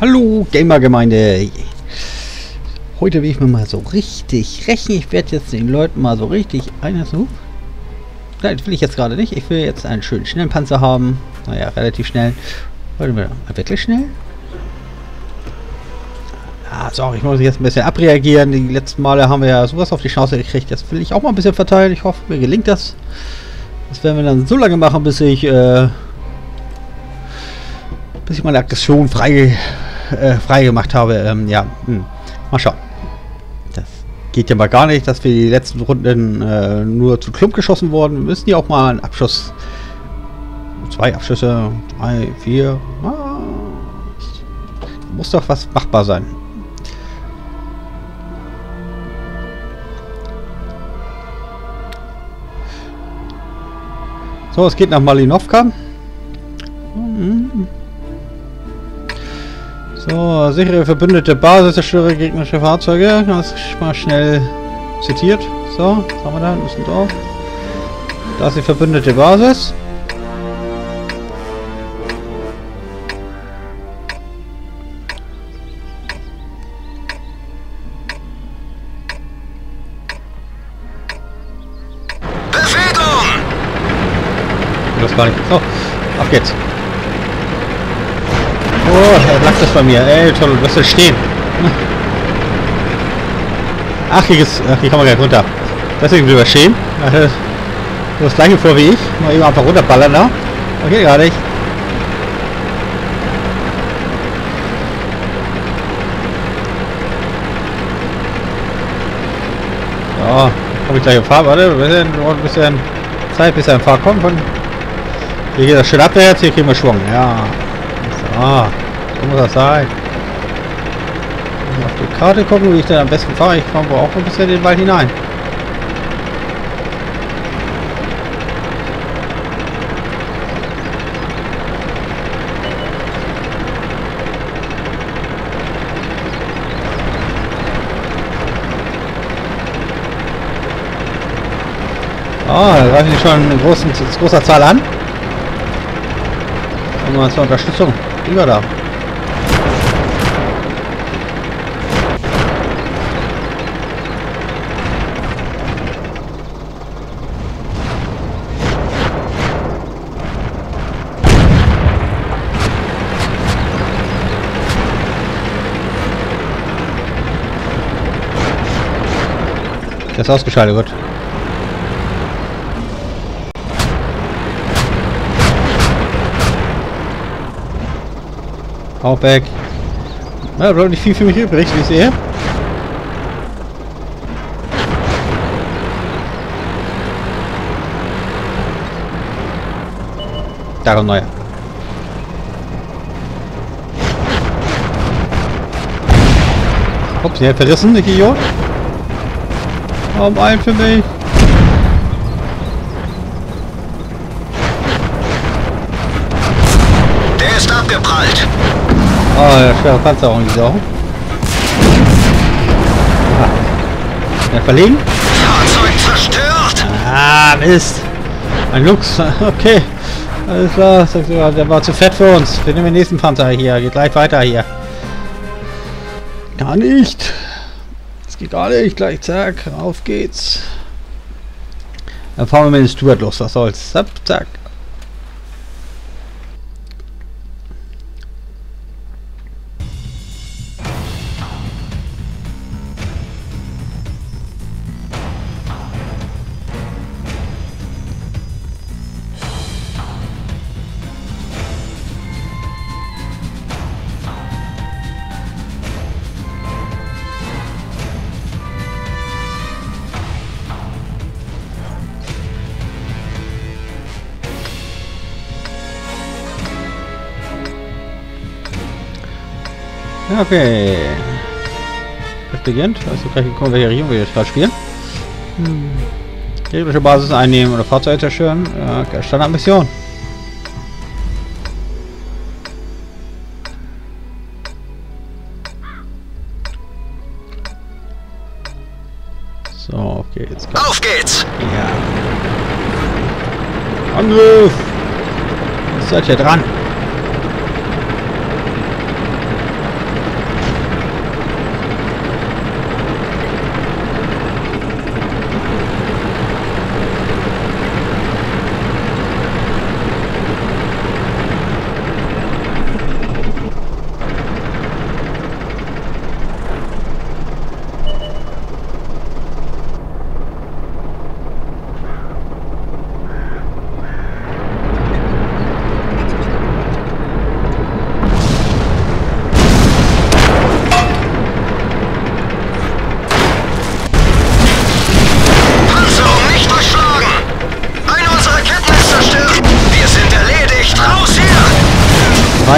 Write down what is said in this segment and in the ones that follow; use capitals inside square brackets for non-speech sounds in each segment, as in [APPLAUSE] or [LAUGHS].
Hallo Gamer-Gemeinde. Heute will ich mir mal so richtig rächen. Ich werde jetzt den Leuten mal so richtig einer so. Nein, das will ich jetzt gerade nicht. Ich will jetzt einen schönen schnellen Panzer haben. Naja, relativ schnell. Warte mal, wirklich schnell? Ah, so, ich muss jetzt ein bisschen abreagieren. Die letzten Male haben wir ja sowas auf die Schnauze gekriegt. Jetzt will ich auch mal ein bisschen verteilen. Ich hoffe, mir gelingt das. Das werden wir dann so lange machen, bis ich, äh, bis ich meine Aggression frei, äh, frei gemacht habe. Ähm, ja, hm. mal schauen. Das geht ja mal gar nicht, dass wir die letzten Runden äh, nur zu Klump geschossen wurden. Wir müssen ja auch mal einen Abschuss, zwei Abschüsse, drei, vier. Ah, muss doch was machbar sein. So, es geht nach Malinowka. So, sichere verbündete Basis, zerstöre gegnerische Fahrzeuge. Das ist mal schnell zitiert. So, was haben wir da? Müssen drauf. Da ist die verbündete Basis. das gar nicht. So, auf geht's. Oh, lag das bei mir. Ey, toll, wirst ja stehen. Ach, hier, ist, ach, hier kann man gleich runter. Deswegen drüber stehen. Du das gleiche vor wie ich. Mal eben einfach runterballern da. Okay, gar nicht. Ja, komme ich gleich in Fahrt. Warte, ein ein bisschen Zeit, bis er in Fahrt kommt. Hier geht das schön abwärts, hier kriegen wir Schwung. Ja. So. So muss das sein. Auf die Karte gucken, wie ich dann am besten fahre. Ich fahre auch ein bisschen in den Wald hinein. Ah, da greifen die schon in großen, großer Zahl an. Kommen wir zur Unterstützung. Über da. Das ist ausgeschaltet, gut. Auch weg. Na, bleibt nicht viel für mich übrig, wie ich sehe. Da kommt neuer. Ups, der verrissen, ich Idiot. Warum ein für mich? Der ist abgeprallt. Oh, der schwere Panzer auch nicht Sau. Ja, verlegen? Fahrzeug zerstört. Ah, Mist. Ein Lux. [LAUGHS] Okay. Alles klar. Der war zu fett für uns. Wir nehmen den nächsten Panzer hier. Geht gleich weiter hier. Gar nicht. Es geht gar nicht. Gleich zack. Auf geht's. Dann fahren wir mit dem Stuart los. Was soll's. Zack, zack. Okay. Das beginnt. Also gleich gucken, welche Region wir jetzt gerade spielen. Hm. Gegnerische Basis einnehmen oder Fahrzeuge zerstören. Ja, Standardmission. So, auf geht's. Auf geht's! Ja. Angriff! Seid ihr dran?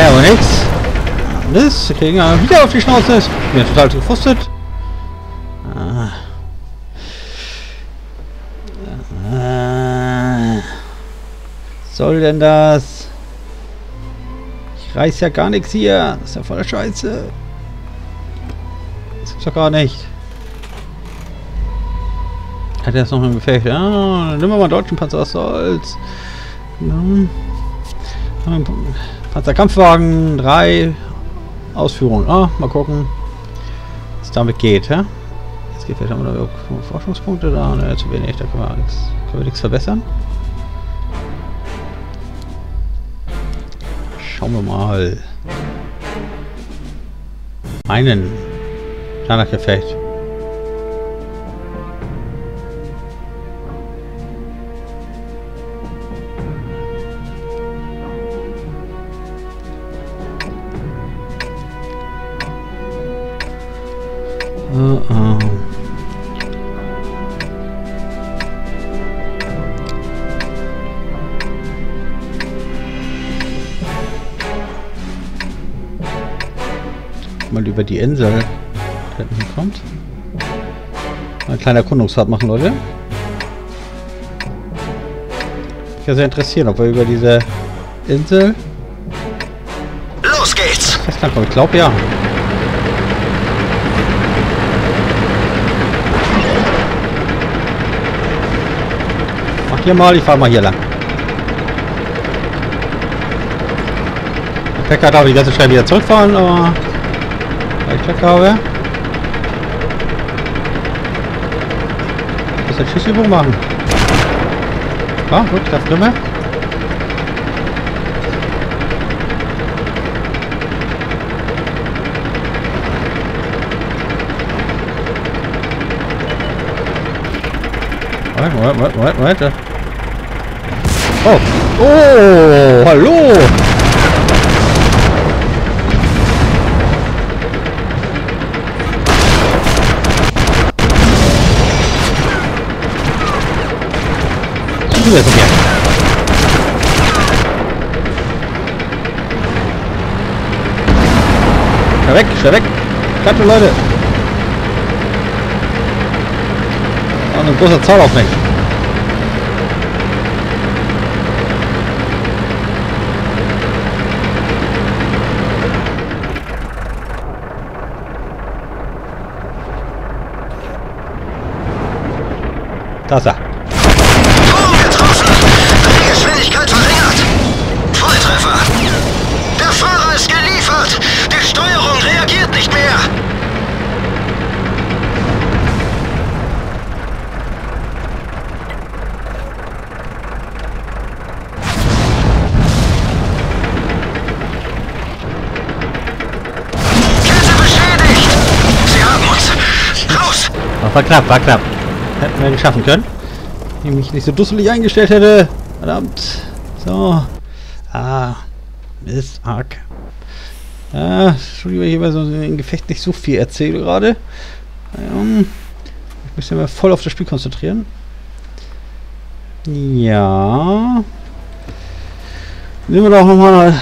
Ja aber nichts. Das, wir kriegen wir wieder auf die Schnauze. Bin ja total gefrustet. Ah. Ah. Soll denn das? Ich reiß ja gar nichts hier. Das ist ja voll Scheiße. Das gibt's doch gar nicht. Hat er jetzt noch ein Gefecht? Ja, dann nehmen wir mal einen deutschen Panzer, was soll's. Ja. Panzerkampfwagen 3 Ausführung. Ah, mal gucken, was damit geht. Ja? Jetzt geht vielleicht haben wir noch Forschungspunkte da. Ne, zu wenig, da können wir nichts, können wir nichts verbessern. Schauen wir mal. Einen Standardgefecht. Über die Insel kommt. Ein kleiner Erkundungsfahrt machen, Leute. Mich ja sehr interessieren, ob wir über diese Insel. Los geht's! Ich glaube ja. Mach hier mal, ich fahre mal hier lang. Der Packer darf die ganze schnell wieder zurückfahren, aber weil ich muss eine Schießübung machen. Ja, gut, das können wir. Moment, Moment, Moment, Moment. Oh. Oh, hallo. Schnell weg, schnell weg. Klappe, Leute. Und ein großer Zahl auf mich. Da ist er. Drehgeschwindigkeit verringert! Volltreffer! Der Fahrer ist geliefert! Die Steuerung reagiert nicht mehr! Kette beschädigt! Sie haben uns! Raus! Das war knapp, war knapp. Hätten wir nicht schaffen können. Wenn ich mich nicht so dusselig eingestellt hätte. Verdammt. So. Ah. Mist, arg. Ja, Entschuldigung, ich über so ein Gefecht nicht so viel erzähle gerade. Ähm, ich möchte mal voll auf das Spiel konzentrieren. Ja. Nehmen wir doch nochmal